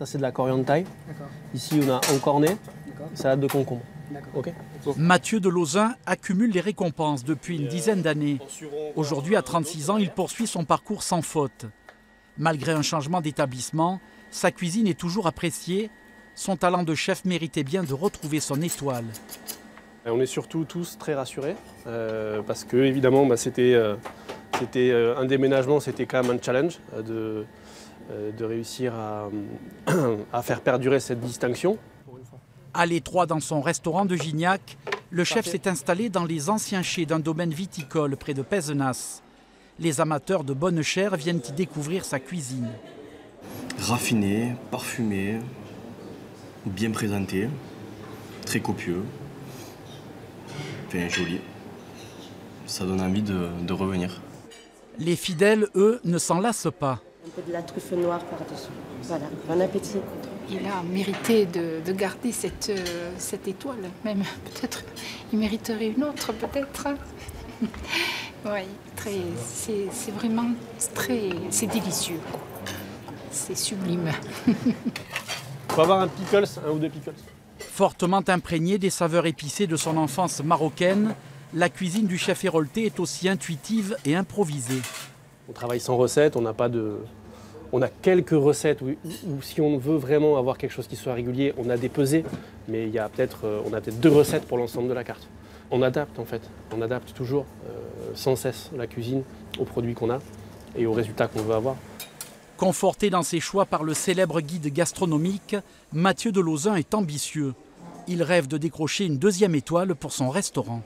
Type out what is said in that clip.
Ça, c'est de la coriandre thaï. D'accord. Ici, on a un cornet, salade de concombre. Mathieu de Lauzun accumule les récompenses depuis une dizaine d'années. Aujourd'hui, à 36 ans, il poursuit son parcours sans faute. Malgré un changement d'établissement, sa cuisine est toujours appréciée. Son talent de chef méritait bien de retrouver son étoile. On est surtout tous très rassurés euh, parce que évidemment bah, c'était euh, euh, un déménagement, c'était quand même un challenge de, de réussir à, à faire perdurer cette distinction. À l'étroit dans son restaurant de Gignac, le chef s'est installé dans les anciens chais d'un domaine viticole près de Pézenas. Les amateurs de bonne chair viennent y découvrir sa cuisine. Raffiné, parfumé, bien présenté, très copieux, enfin joli. Ça donne envie de, de revenir. Les fidèles, eux, ne s'en lassent pas. Un peu de la truffe noire par-dessus. Voilà, bon appétit. Il a mérité de, de garder cette, euh, cette étoile. Même peut-être, il mériterait une autre, peut-être. oui, très, c'est, c'est vraiment très, c'est délicieux. C'est sublime. Il faut avoir un pickles, un ou deux pickles. Fortement imprégné des saveurs épicées de son enfance marocaine, la cuisine du chef Hérolté est aussi intuitive et improvisée. On travaille sans recette, on n'a pas de. On a quelques recettes où, où si on veut vraiment avoir quelque chose qui soit régulier, on a des pesées, mais il y a peut-être, euh, on a peut-être deux recettes pour l'ensemble de la carte. On adapte en fait, on adapte toujours euh, sans cesse la cuisine aux produits qu'on a et aux résultats qu'on veut avoir. Conforté dans ses choix par le célèbre guide gastronomique, Mathieu de Lauzun est ambitieux. Il rêve de décrocher une deuxième étoile pour son restaurant.